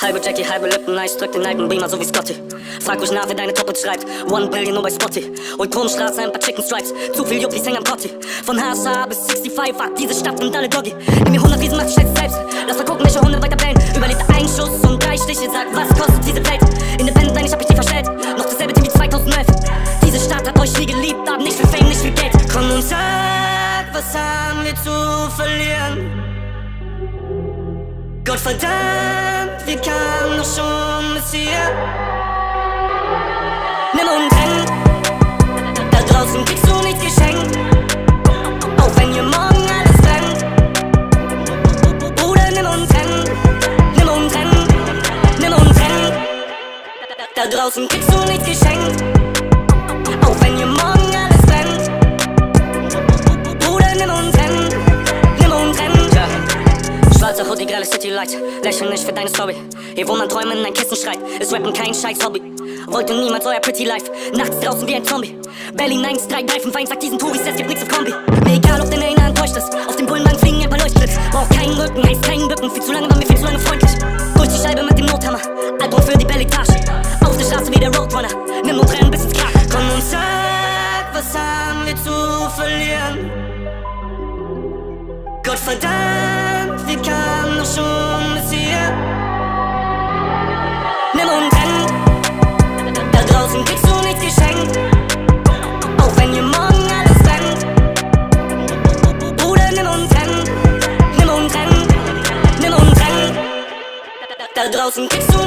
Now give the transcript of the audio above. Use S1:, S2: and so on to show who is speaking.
S1: Halbe Jackie, halbe Lippen, nice, drück den alten Beamer, so wie Scotty. Frag ruhig nach, wer deine Top schreibt. One Billion nur bei Spotty. Ultronenstraße, ein paar Chicken Stripes. Zu viel Juppies hängen am Potty. Von HSA bis 65, fuck, diese Stadt und alle Doggy. Nimm mir 100 Riesen, mach Scheiße selbst. Lass mal gucken, welche Hunde weiter bellen. Überlebte ein Schuss und drei Stiche, sag, was kostet diese Welt? Independent, nein, ich hab mich nie verstellt. Noch dasselbe Team wie 2011. Diese Stadt hat euch nie geliebt, aber nicht viel Fame, nicht viel Geld. Komm und sag, was haben wir zu verlieren? Gott verdammt, wir kamen doch schon bis hier. Nimm und renn, da draußen kriegst du nichts geschenkt. Auch wenn hier morgen alles brennt. Bruder, nimm und renn, nimm und renn, nimm und renn. Da draußen kriegst du nichts geschenkt. Auch wenn hier morgen Hoodie, grelle City Lights. Lächeln nicht für deine Story. Hier, wo man Träume in ein Kissen schreit, ist Rappen kein scheiß Hobby. Wollte niemals euer Pretty Life. Nachts draußen wie ein Zombie. Berlin 1, 3, Greifen, Feind, sagt diesen Touris, es gibt nichts auf Kombi. Mir egal, ob deine Erinnerung enttäuscht ist. Auf dem Bullenwagen fliegen ein paar Leuchtblitz. Brauch keinen Rücken, heißt keinen Bücken. Viel zu lange waren wir viel zu lange freundlich. Durch die Scheibe mit dem Nothammer. Album für die Belletage. Auf der Straße wie der Roadrunner. Nimm und renn bis ins Krach. Komm und sag, was haben wir zu verlieren? Gott verdammt, schon bis hier. Nimm und renn, da draußen kriegst du nichts geschenkt. Auch wenn hier morgen alles brennt. Bruder, nimm und renn, nimm und renn, nimm und renn. Da draußen kriegst du